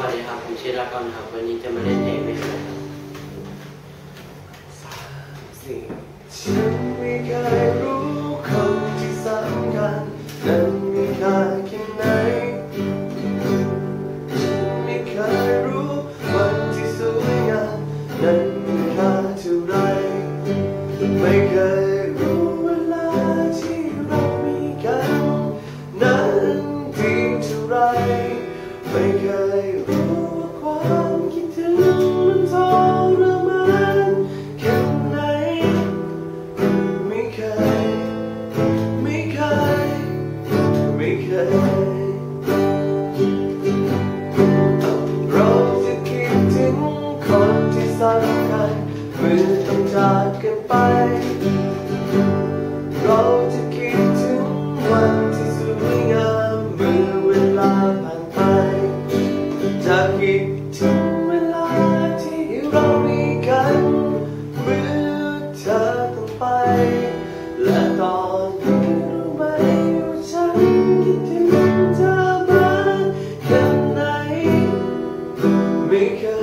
วัสดีครับ ผมชื่อลากอนครับ วันนี้จะมาเล่นเพลงไม่เครับสิ่งฉันไม่เคยรู้คนที่สำคัญนั้นมีค่าแค่ไหนฉันไม่เคยรู้วันที่สวยงามนั้นมีค่าเท่าไรไม่เคยรู้เวลาที่เรามีกันนั้นดีเท่าไร ไม่เคยรู้ว่าความคิดถึงมันทรมานแค่ไหนไม่เคย ไม่เคย ไม่เคยเราจะคิดถึงคนที่สำคัญเมื่อต้องจากกันไป ถึงเวลาที่เรามีกันเมื่อเธอต้องไป และตอนนี้ไหมว่าฉันคิดถึงเธอมากแค่ไหนไม่เคย